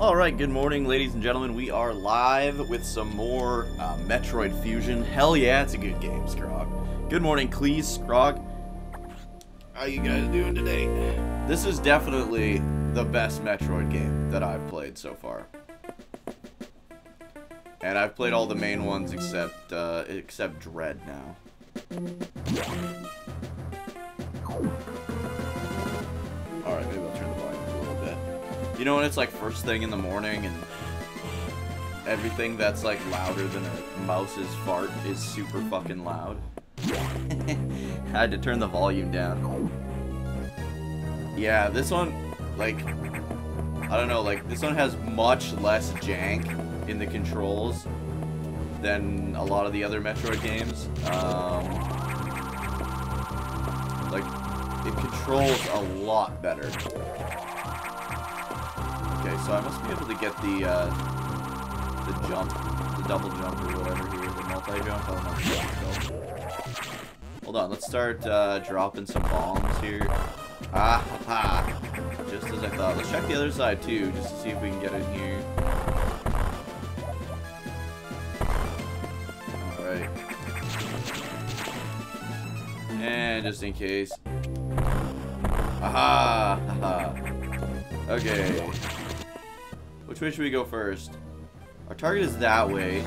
Alright, good morning, ladies and gentlemen. We are live with some more uh, Metroid Fusion. Hell yeah, it's a good game, Scrog. Good morning, Cleese, Scrog. How you guys doing today? This is definitely the best Metroid game that I've played so far. And I've played all the main ones except, uh, except Dread now. You know when it's like first thing in the morning and everything that's like louder than a mouse's fart is super fucking loud? I had to turn the volume down. Yeah, this one, like, I don't know, like, this one has much less jank in the controls than a lot of the other Metroid games. Um, like, it controls a lot better. Okay, so I must be able to get the, uh, the jump, the double jump or whatever here, the multi-jump. I don't know. Hold on, let's start uh, dropping some bombs here. Ah, ha, just as I thought. Let's check the other side too, just to see if we can get in here. Alright. And just in case. Aha! Okay. Which way should we go first? Our target is that way,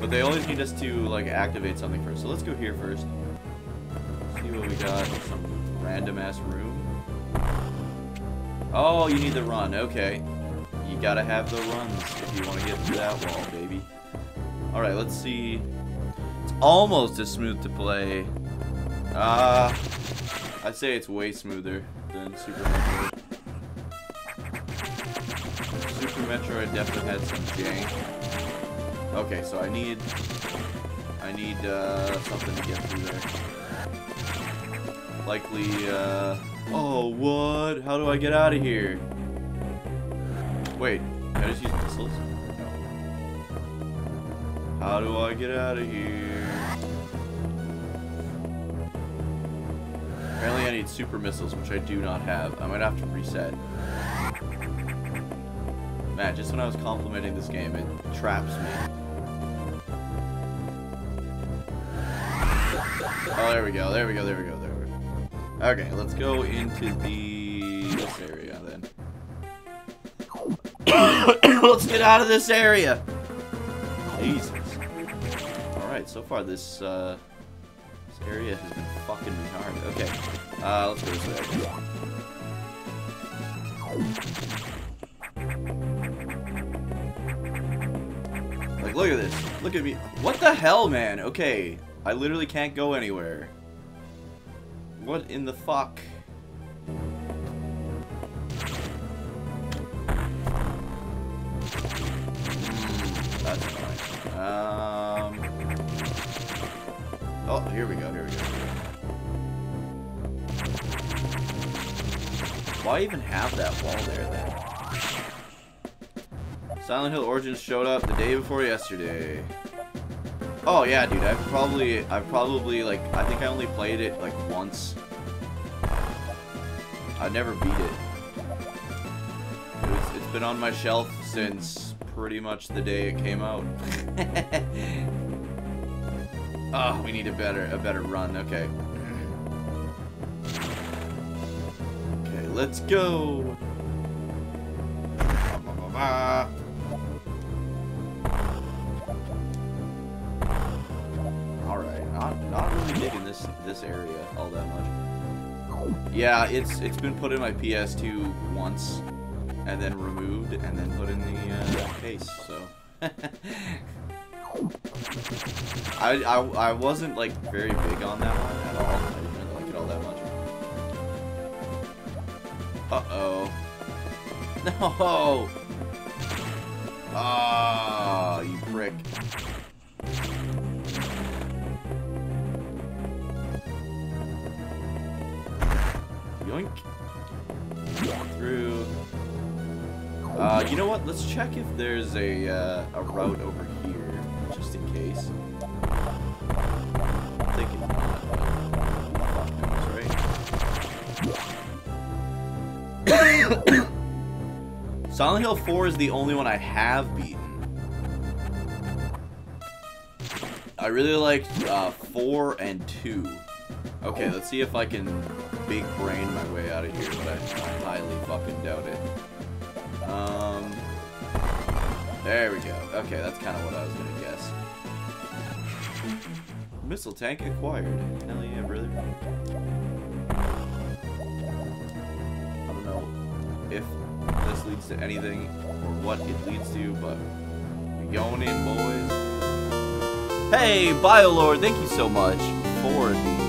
but they always need us to like activate something first. So let's go here first. See what we got. Some random ass room. Oh, you need the run. Okay. You gotta have the runs if you want to get through that wall, baby. Alright, let's see. It's almost as smooth to play. Ah, uh, I'd say it's way smoother than Super Metroid. Metroid definitely had some jank. Okay, so I need I need uh, something to get through there. Likely, uh... Oh, what? How do I get out of here? Wait, I just use missiles? How do I get out of here? Apparently I need super missiles, which I do not have. I might have to reset. Man, just when I was complimenting this game, it traps me. Oh, there we go, there we go, there we go, there we go. Okay, let's go into the... area, then. let's get out of this area! Jesus. Alright, so far this, uh... This area has been fucking me hard. Okay, uh, let's go this way. Look at this. Look at me. What the hell, man? Okay, I literally can't go anywhere. What in the fuck? That's fine. Um. Oh, here we go. Here we go. Why even have that wall there then? Silent Hill Origins showed up the day before yesterday. Oh yeah, dude, I've probably, I've probably, like, I think I only played it, like, once. I never beat it. It's, it's been on my shelf since pretty much the day it came out. oh, we need a better, a better run, okay. Okay, let's go! digging this this area all that much. Yeah, it's it's been put in my PS2 once, and then removed, and then put in the uh, case. So. I, I I wasn't like very big on that one at all. I didn't like it all that much. Uh oh. No. Ah, oh, you prick. Yoink. Through. Uh, you know what? Let's check if there's a, uh, a route over here, just in case. I'm thinking right? Silent Hill 4 is the only one I have beaten. I really liked uh, 4 and 2. Okay, let's see if I can big brain my way out of here, but I highly fucking doubt it. Um, there we go. Okay, that's kind of what I was gonna guess. Missile tank acquired. Hell yeah, brother. I don't know if this leads to anything or what it leads to, but we going in, boys. Hey, Biolord, thank you so much for the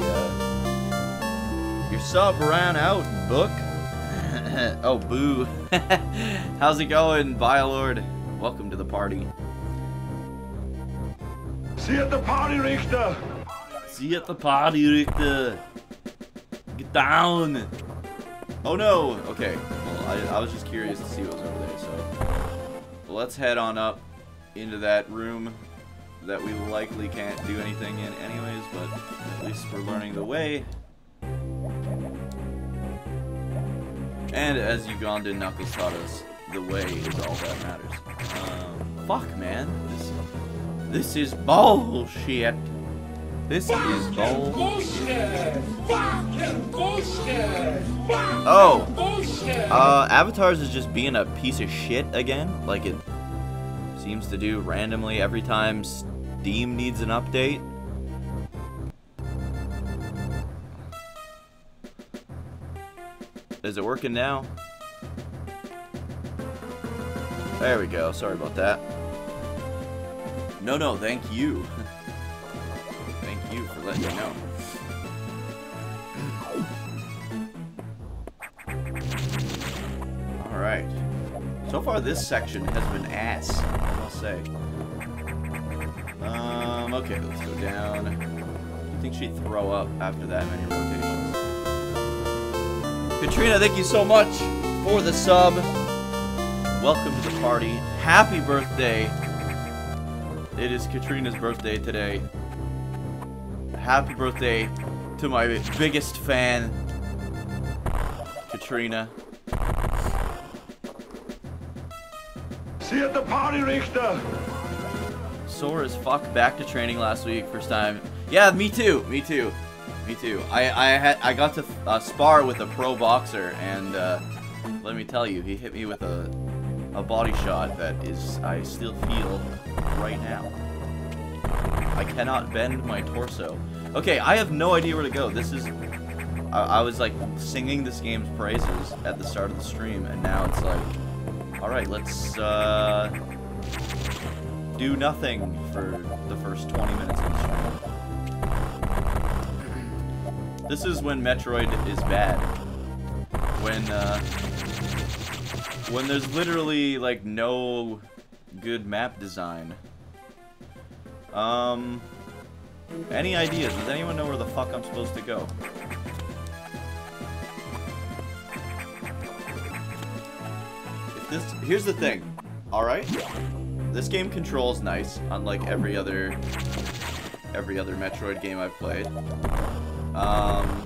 sub ran out, book. oh, boo. How's it going, Biolord? Welcome to the party. See you at the party, Richter! See you at the party, Richter. Get down. Oh no. Okay. Well, I, I was just curious to see what was over there, so let's head on up into that room that we likely can't do anything in anyways, but at least we're learning the way. And as Ugandan Knuckles taught us, the way is all that matters. Um, fuck, man. This, this is bullshit. This is bullshit. Oh. Uh, Avatars is just being a piece of shit again, like it seems to do randomly every time Steam needs an update. Is it working now? There we go. Sorry about that. No, no, thank you. thank you for letting me know. Alright. So far, this section has been ass, I must say. Um, okay, let's go down. Do You think she'd throw up after that many rotations? Katrina, thank you so much for the sub. Welcome to the party. Happy birthday. It is Katrina's birthday today. Happy birthday to my biggest fan, Katrina. See you at the party, Richter! Sore as fuck. Back to training last week. First time. Yeah, me too. Me too. Me too. I I had I got to uh, spar with a pro boxer, and uh, let me tell you, he hit me with a a body shot that is I still feel right now. I cannot bend my torso. Okay, I have no idea where to go. This is I, I was like singing this game's praises at the start of the stream, and now it's like, all right, let's uh, do nothing for the first 20 minutes of This is when Metroid is bad. When, uh, when there's literally, like, no good map design. Um, any ideas? Does anyone know where the fuck I'm supposed to go? If this, here's the thing, alright? This game controls nice, unlike every other, every other Metroid game I've played. Um,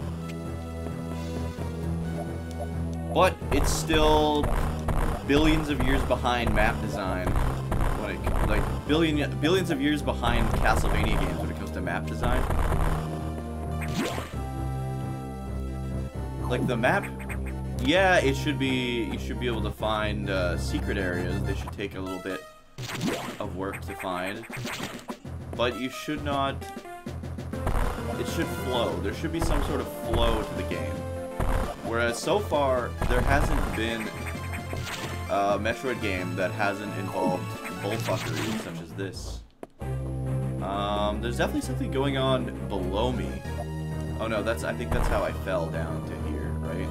but it's still billions of years behind map design. Like, like billion billions of years behind Castlevania games when it comes to map design. Like the map, yeah, it should be. You should be able to find uh, secret areas. They should take a little bit of work to find, but you should not it should flow. There should be some sort of flow to the game. Whereas so far, there hasn't been a Metroid game that hasn't involved bullfuckery such as this. Um, there's definitely something going on below me. Oh no, that's I think that's how I fell down to here, right?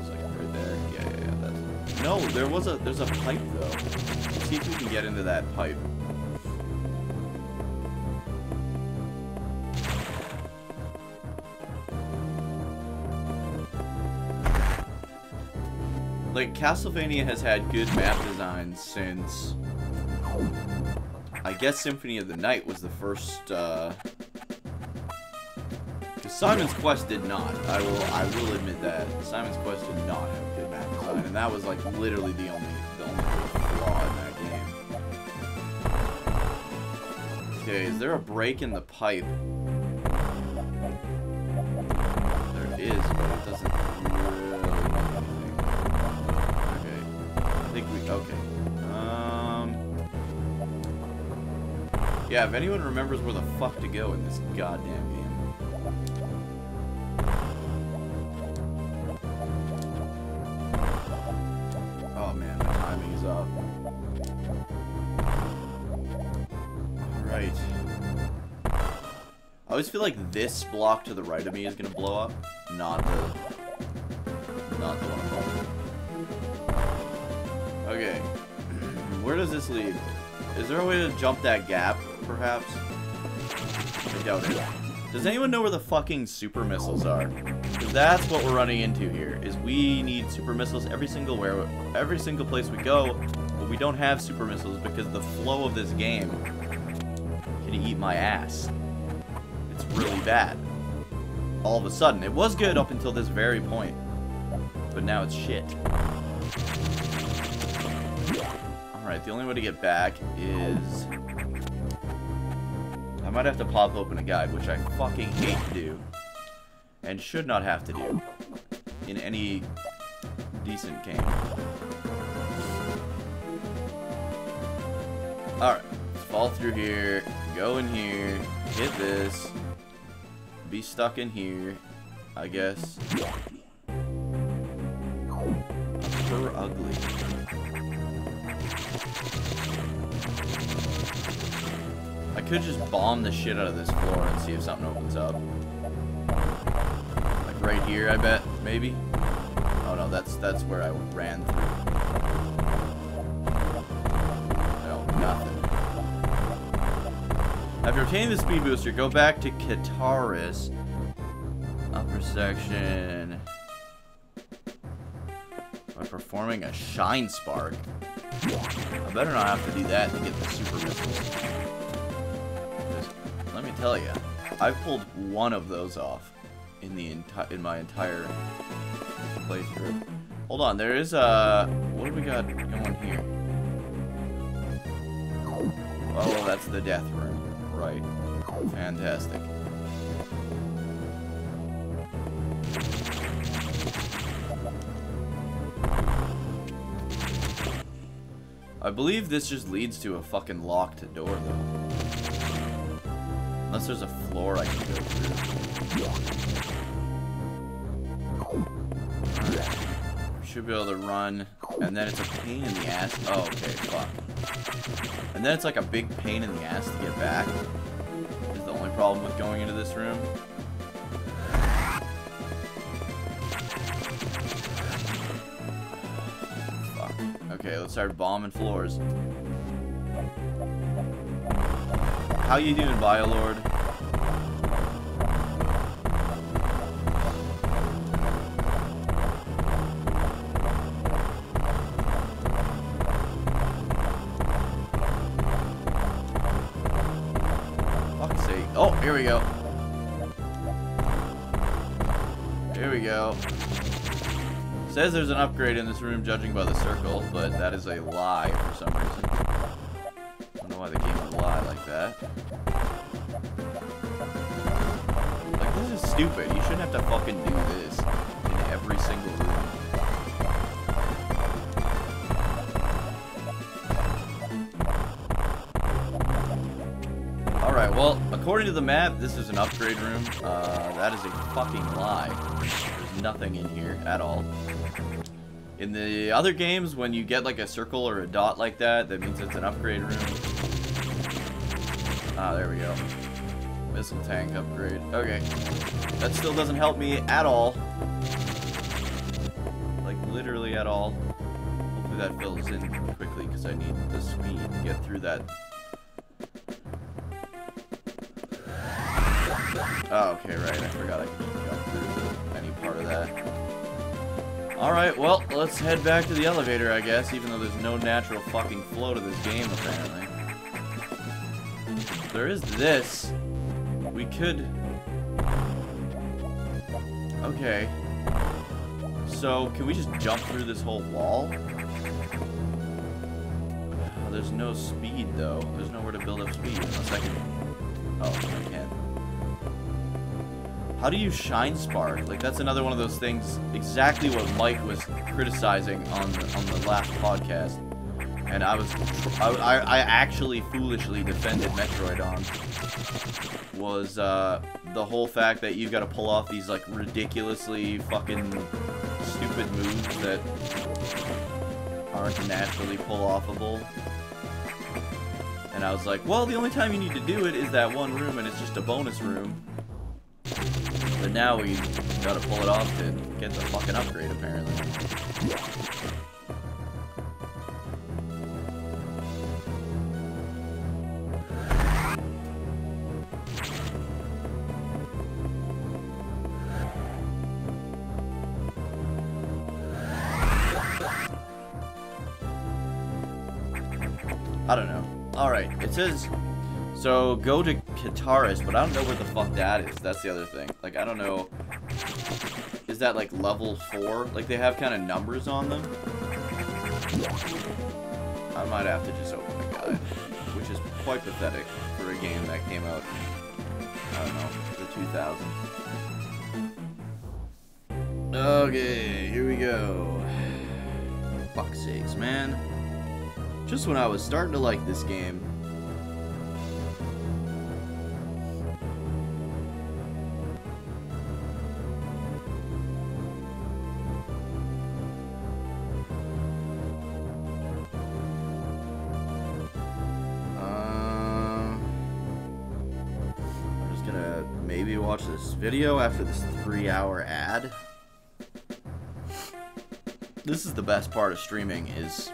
It's like right there. Yeah, yeah, yeah. That's... No, there was a there's a pipe though. Let's see if we can get into that pipe. like, Castlevania has had good map design since... I guess Symphony of the Night was the first, uh... Simon's Quest did not. I will I will admit that. Simon's Quest did not have good map design, and that was, like, literally the only, the only flaw in that game. Okay, is there a break in the pipe? There is, but it doesn't okay. Um Yeah, if anyone remembers where the fuck to go in this goddamn game. Oh man, my timing is up. Alright. I always feel like this block to the right of me is gonna blow up, not the not the one Where does this lead? Is there a way to jump that gap, perhaps? I doubt it. Does anyone know where the fucking super missiles are? Because that's what we're running into here, is we need super missiles every single where every single place we go, but we don't have super missiles because the flow of this game can eat my ass. It's really bad. All of a sudden. It was good up until this very point. But now it's shit. Alright, the only way to get back is... I might have to pop open a guide, which I fucking hate to do. And should not have to do. In any decent game. Alright. Fall through here. Go in here. Hit this. Be stuck in here. I guess. Her ugly. Could just bomb the shit out of this floor and see if something opens up. Like right here, I bet, maybe. Oh no, that's that's where I ran through. No, nothing. After obtaining the speed booster, go back to Kataris. Upper section. By performing a Shine Spark. I better not have to do that to get the super missiles. Tell you, I've pulled one of those off in the entire in my entire playthrough. Hold on, there is a what do we got going here? Oh, that's the death room. Right. Fantastic. I believe this just leads to a fucking locked door, though. Unless there's a floor I can go through. Should be able to run, and then it's a pain in the ass. Oh, okay, fuck. And then it's like a big pain in the ass to get back. Is the only problem with going into this room. Fuck. Okay, let's start bombing floors. How you doing, Biolord? Oh, here we go. Here we go. Says there's an upgrade in this room judging by the circle, but that is a lie for some reason. Stupid. You shouldn't have to fucking do this in every single room. Alright, well, according to the map, this is an upgrade room. Uh, that is a fucking lie. There's nothing in here at all. In the other games, when you get like a circle or a dot like that, that means it's an upgrade room. Ah, there we go. Missile tank upgrade. Okay. That still doesn't help me at all. Like, literally at all. Hopefully that fills in quickly, because I need the speed to get through that Oh, okay, right. I forgot I could jump through any part of that. Alright, well, let's head back to the elevator, I guess, even though there's no natural fucking flow to this game, apparently. There is this. Could... Okay. So, can we just jump through this whole wall? Uh, there's no speed, though. There's nowhere to build up speed unless I can Oh, I can. How do you shine spark? Like that's another one of those things. Exactly what Mike was criticizing on the, on the last podcast, and I was I, I, I actually foolishly defended Metroid on was uh, the whole fact that you've got to pull off these like ridiculously fucking stupid moves that aren't naturally pull offable. And I was like, well, the only time you need to do it is that one room, and it's just a bonus room. But now we gotta pull it off to get the fucking upgrade, apparently. Says, so go to Kitaris, but I don't know where the fuck that is. That's the other thing. Like, I don't know. Is that like level 4? Like, they have kind of numbers on them? I might have to just open the guide, which is quite pathetic for a game that came out, I don't know, the 2000s. Okay, here we go. Fuck's sakes, man. Just when I was starting to like this game. Video after this three hour ad. This is the best part of streaming is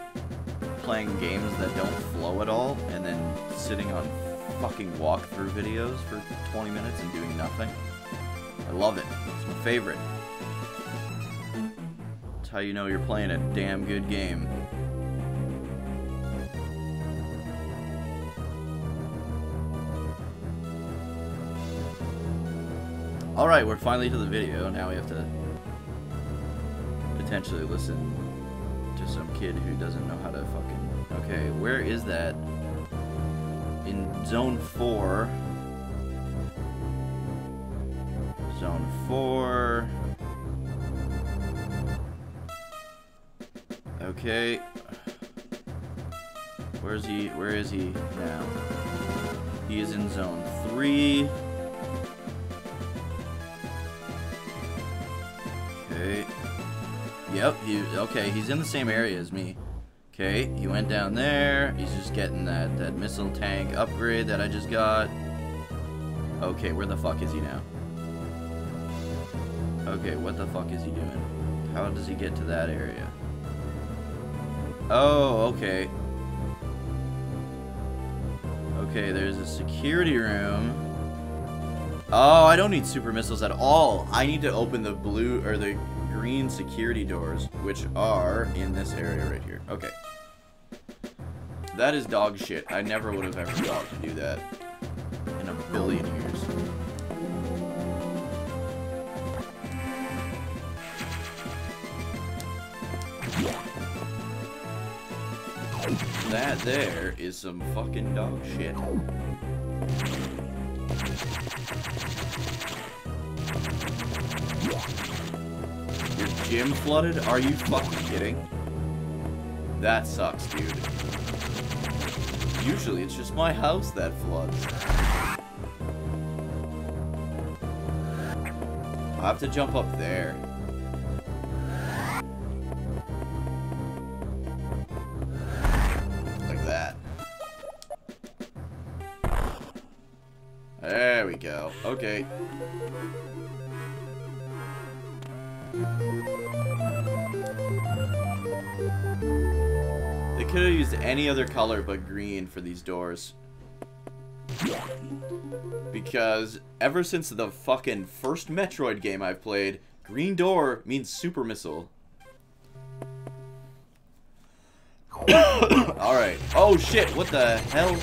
playing games that don't flow at all and then sitting on fucking walkthrough videos for 20 minutes and doing nothing. I love it. It's my favorite. It's how you know you're playing a damn good game. Alright, we're finally to the video. Now we have to potentially listen to some kid who doesn't know how to fucking... Okay, where is that? In Zone 4. Zone 4. Okay. Where's he? Where is he now? He is in Zone 3. Yep, he, okay, he's in the same area as me. Okay, he went down there. He's just getting that, that missile tank upgrade that I just got. Okay, where the fuck is he now? Okay, what the fuck is he doing? How does he get to that area? Oh, okay. Okay, there's a security room. Oh, I don't need super missiles at all. I need to open the blue, or the green security doors, which are in this area right here. Okay. That is dog shit. I never would have ever thought to do that in a billion years. That there is some fucking dog shit. Gym flooded? Are you fucking kidding? That sucks, dude. Usually it's just my house that floods. I have to jump up there. Like that. There we go. Okay. Any other color but green for these doors. Because ever since the fucking first Metroid game I've played, green door means super missile. Alright. Oh shit, what the hell?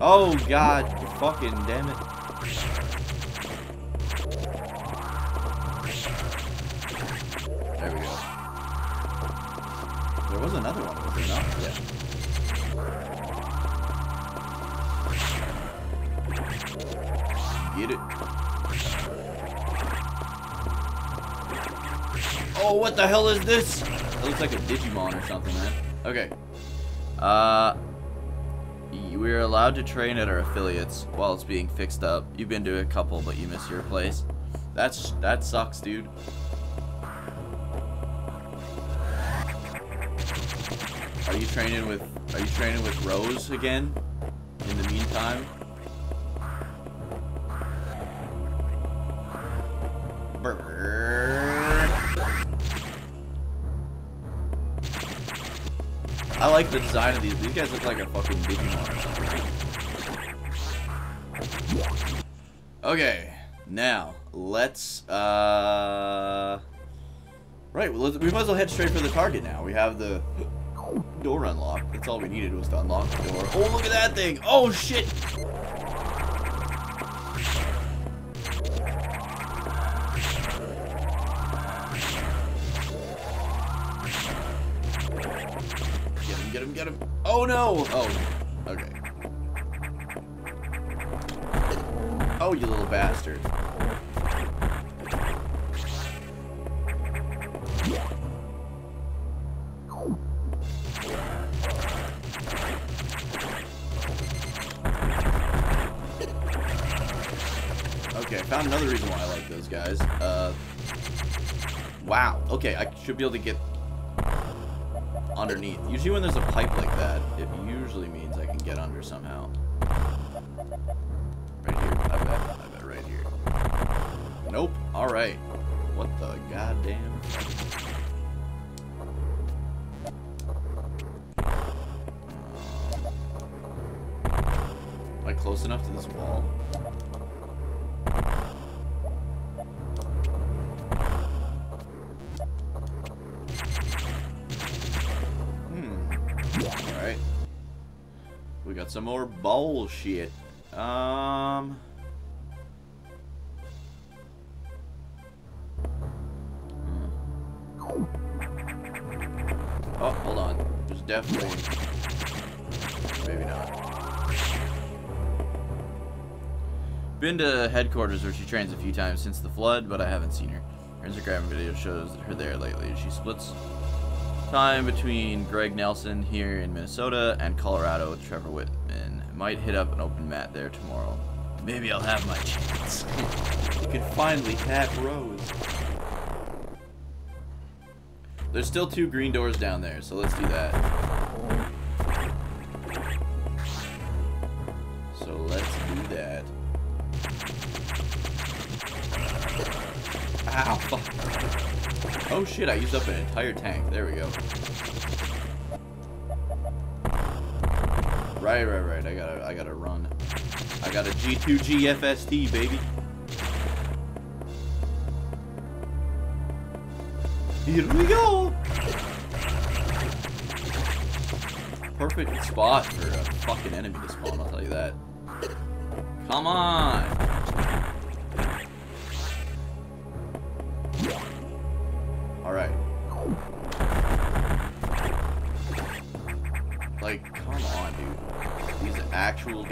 Oh god, fucking damn it. There we go. There was another one, get it? Oh, what the hell is this? It looks like a Digimon or something, man. Okay. Uh, we're allowed to train at our affiliates while it's being fixed up. You've been to a couple, but you miss your place. That's that sucks, dude. Are you training with Are you training with Rose again? In the meantime. I like the design of these. These guys look like a fucking Digimon. Okay, now let's uh. Right, well, we might as well head straight for the target now. We have the door unlocked. That's all we needed was to unlock the door. Oh, look at that thing! Oh shit! Oh no! Oh, okay. Oh, you little bastard. Okay, I found another reason why I like those guys. Uh, wow. Okay, I should be able to get underneath. Usually when there's a pipe like that, it usually means I can get under somehow. Right here. I bet. I bet right here. Nope. Alright. What the goddamn? Am I close enough to this wall? Some more bullshit. Um. hmm. Oh, hold on. There's definitely. Maybe not. Been to headquarters where she trains a few times since the flood, but I haven't seen her. Her Instagram video shows her there lately. She splits time between Greg Nelson here in Minnesota and Colorado with Trevor Wittman. Might hit up an open mat there tomorrow. Maybe I'll have my chance. you can finally tap Rose. There's still two green doors down there, so let's do that. So let's do that. Ow, fuck. Oh shit, I used up an entire tank. There we go. Right, right, right. I gotta, I gotta run. I got a G2G FST, baby. Here we go. Perfect spot for a fucking enemy to spawn, I'll tell you that. Come on.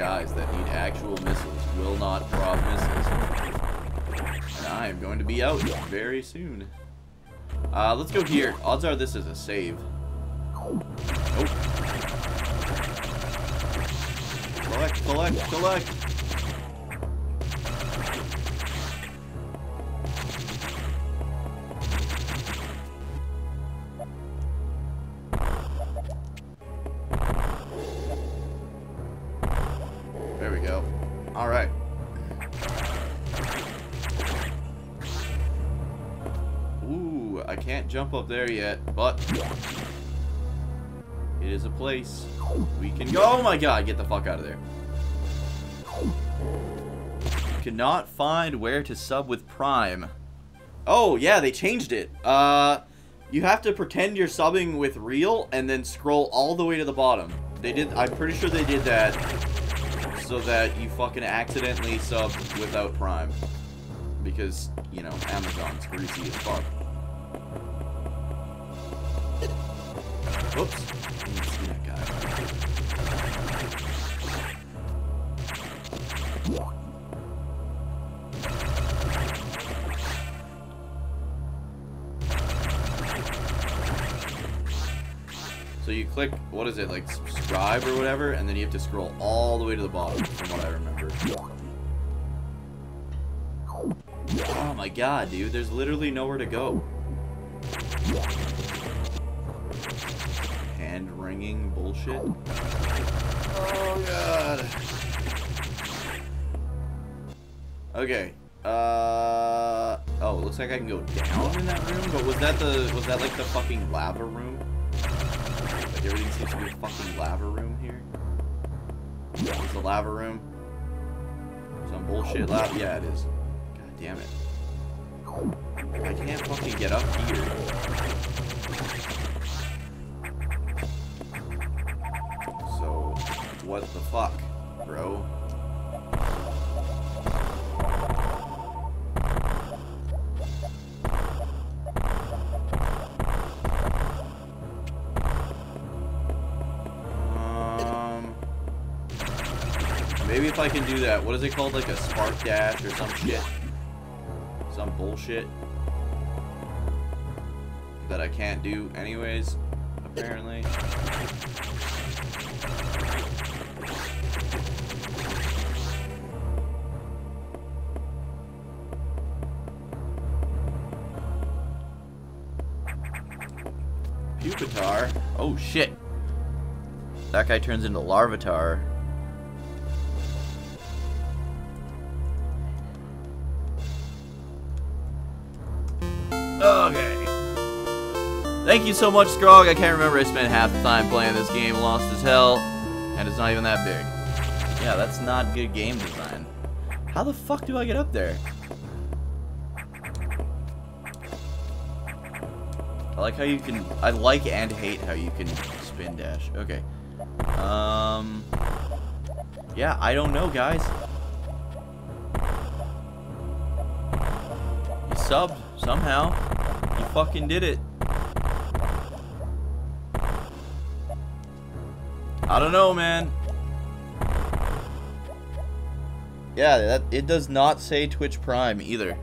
Guys that need actual missiles will not drop missiles. And I am going to be out very soon. Uh, let's go here. Odds are this is a save. Nope. Collect, collect, collect. All right. Ooh, I can't jump up there yet, but it is a place we can go. Oh my god, get the fuck out of there. Cannot find where to sub with Prime. Oh, yeah, they changed it. Uh, you have to pretend you're subbing with real and then scroll all the way to the bottom. They did, I'm pretty sure they did that so that you fucking accidentally sub without Prime. Because, you know, Amazon's greasy as fuck. Whoops. So you click, what is it, like subscribe or whatever, and then you have to scroll all the way to the bottom, from what I remember. Oh my god, dude, there's literally nowhere to go. Hand wringing bullshit. Oh god. Okay. Uh oh, looks like I can go down in that room, but was that the was that like the fucking lava room? Like everything seems to be a fucking lava room here. Is the lava room? Some bullshit lava yeah it is. God damn it. I can't fucking get up here. So what the fuck, bro? I can do that, what is it called? Like a spark dash or some shit? Some bullshit that I can't do anyways, apparently. Pupitar. Oh shit. That guy turns into Larvitar. Thank you so much, Scrog. I can't remember. I spent half the time playing this game, lost as hell, and it's not even that big. Yeah, that's not good game design. How the fuck do I get up there? I like how you can... I like and hate how you can spin dash. Okay. Um... Yeah, I don't know, guys. You subbed, somehow. You fucking did it. I don't know, man. Yeah, that it does not say Twitch Prime either.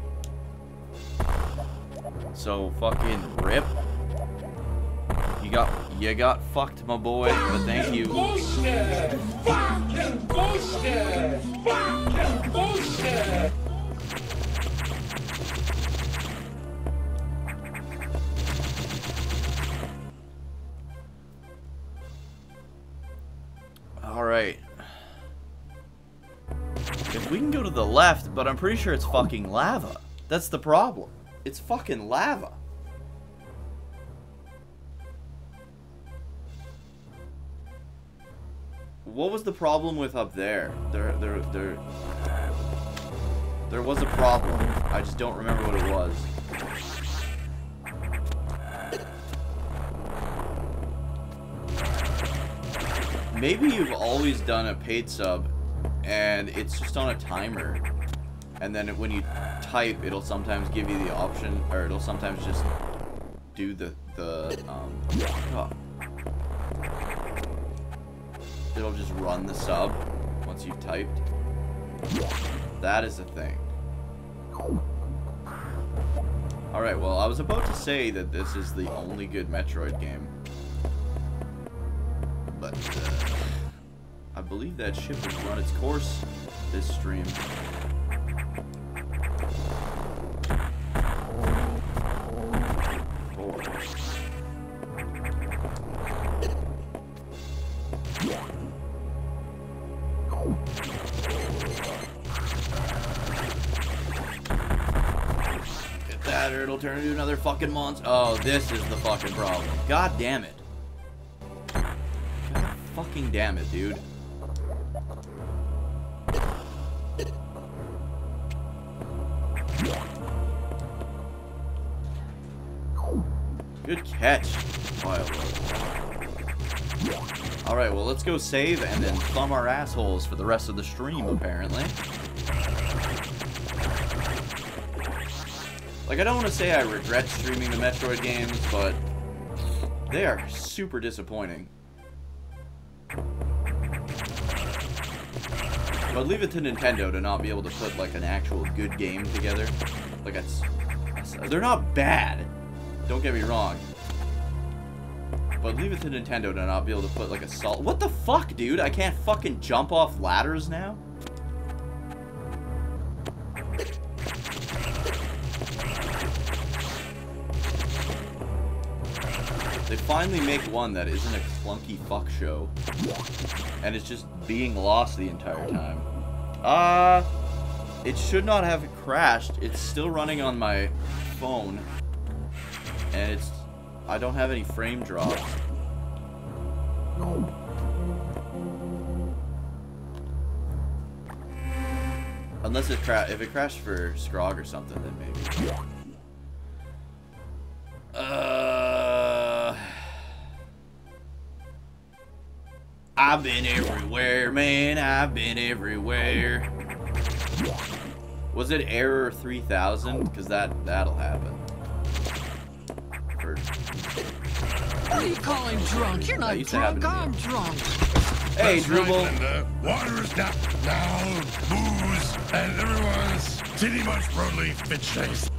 So fucking rip. You got you got fucked, my boy. But thank you. Bullshit! Fucking bullshit! Fucking bullshit! The left, but I'm pretty sure it's fucking lava. That's the problem. It's fucking lava. What was the problem with up there? There, there, there. There was a problem. I just don't remember what it was. Maybe you've always done a paid sub and it's just on a timer. And then when you type, it'll sometimes give you the option, or it'll sometimes just do the, the, um, oh. It'll just run the sub once you've typed. That is the thing. Alright, well, I was about to say that this is the only good Metroid game. Believe that ship has run its course this stream. Turn into another fucking monster. Oh, this is the fucking problem. God damn it. God fucking damn it, dude. Catch. Alright, well, let's go save and then thumb our assholes for the rest of the stream, apparently. Like, I don't want to say I regret streaming the Metroid games, but they are super disappointing. But leave it to Nintendo to not be able to put, like, an actual good game together. Like, it's... They're not bad. Don't get me wrong. But leave it to Nintendo to not be able to put like a salt. What the fuck, dude? I can't fucking jump off ladders now? They finally make one that isn't a clunky fuck show. And it's just being lost the entire time. Uh, it should not have crashed. It's still running on my phone. And it's, I don't have any frame drops. Unless it cra if it crashed for Scrog or something, then maybe. Uh, I've been everywhere, man. I've been everywhere. Was it error 3000? Because that that'll happen. For, What are you calling drunk? You're not used to happen drunk. I'm drunk. hey, That's right, Drupal. Linda. Water is down now, booze, and everyone's titty much broadly fit chase.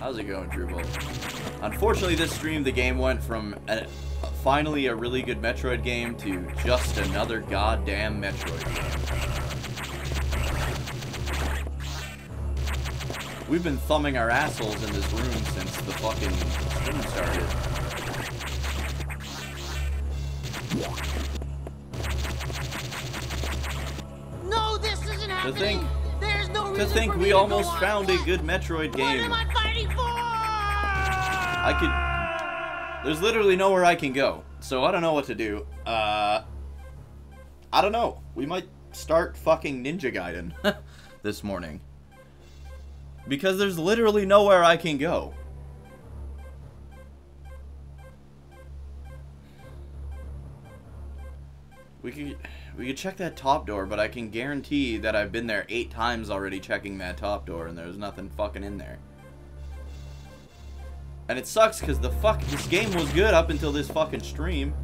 How's it going, Drupal? Unfortunately, this stream, the game went from a, finally a really good Metroid game to just another goddamn Metroid game. We've been thumbing our assholes in this room since the fucking stream started. No, this isn't To happening. think, There's no to reason think for me we to almost found a good Metroid game. What game. am I fighting for? I could. There's literally nowhere I can go, so I don't know what to do. Uh, I don't know. We might start fucking Ninja Gaiden this morning because there's literally nowhere I can go. We could we could check that top door, but I can guarantee that I've been there eight times already checking that top door, and there's nothing fucking in there. And it sucks because the fuck this game was good up until this fucking stream.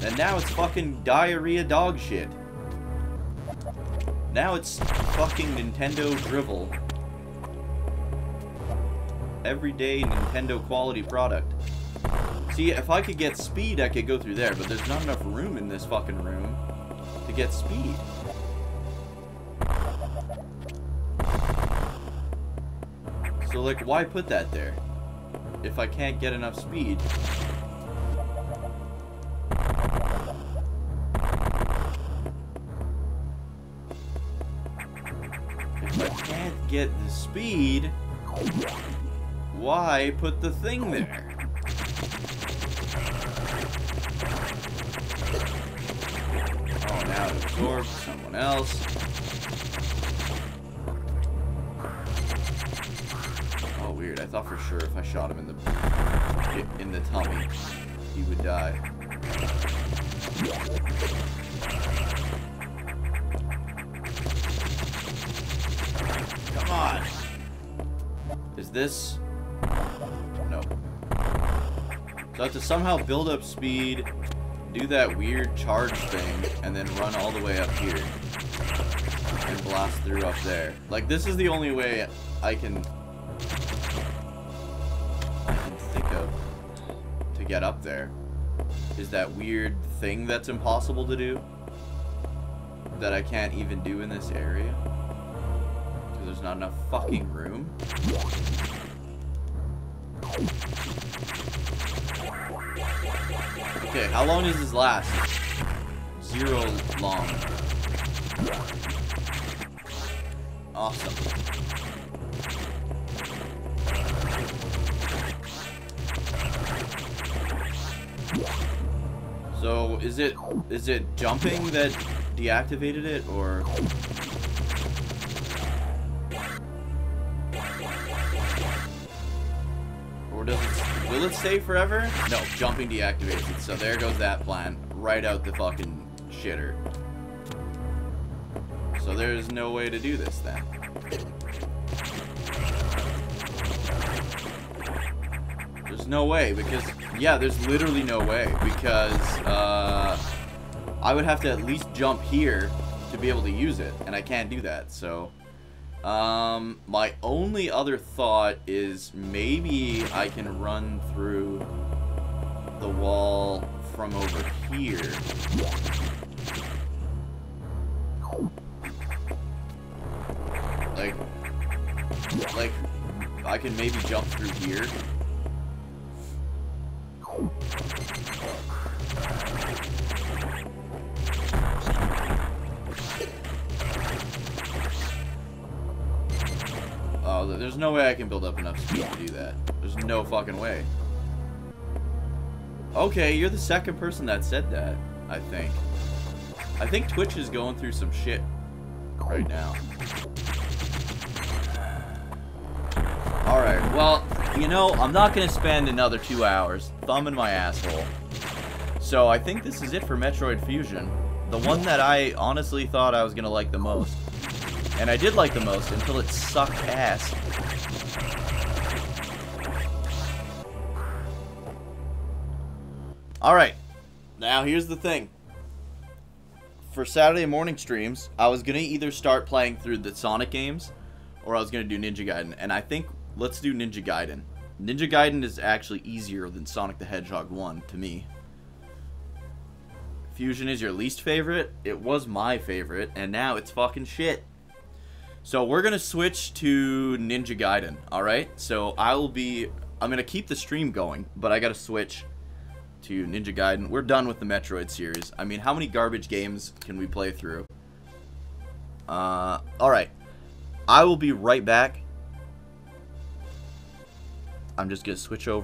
And now it's fucking diarrhea dog shit. Now it's fucking Nintendo drivel. Everyday Nintendo quality product. See, if I could get speed, I could go through there, but there's not enough room in this fucking room to get speed. So, like, why put that there? If I can't get enough speed. Get the speed, why put the thing there? Oh, now it absorbs someone else. Oh, weird. I thought for sure if I shot him in the in the tummy, he would die. Is this? No. So I have to somehow build up speed, do that weird charge thing, and then run all the way up here. And blast through up there. Like, this is the only way I can... I can think of to get up there. Is that weird thing that's impossible to do. That I can't even do in this area. There's not enough fucking room. Okay, how long does this last? Zero long. Awesome. So is it is it jumping that deactivated it or or does it will it stay forever? No, jumping deactivates it. So there goes that plan right out the fucking shitter. So there's no way to do this then. There's no way because yeah, there's literally no way because uh, I would have to at least jump here to be able to use it, and I can't do that. So Um, my only other thought is maybe I can run through the wall from over here. Like, like, I can maybe jump through here. There's no way I can build up enough speed to do that. There's no fucking way. Okay, you're the second person that said that, I think. I think Twitch is going through some shit right now. Alright, well, you know, I'm not going to spend another two hours thumbing my asshole. So I think this is it for Metroid Fusion. The one that I honestly thought I was going to like the most. And I did like the most until it sucked ass. Alright, now here's the thing. For Saturday morning streams, I was going to either start playing through the Sonic games, or I was going to do Ninja Gaiden. And I think, let's do Ninja Gaiden. Ninja Gaiden is actually easier than Sonic the Hedgehog 1 to me. Fusion is your least favorite. It was my favorite, and now it's fucking shit. So we're gonna switch to Ninja Gaiden, alright? So I will be I'm gonna keep the stream going, but I gotta switch to Ninja Gaiden. We're done with the Metroid series. I mean, how many garbage games can we play through? Uh alright. I will be right back. I'm just gonna switch over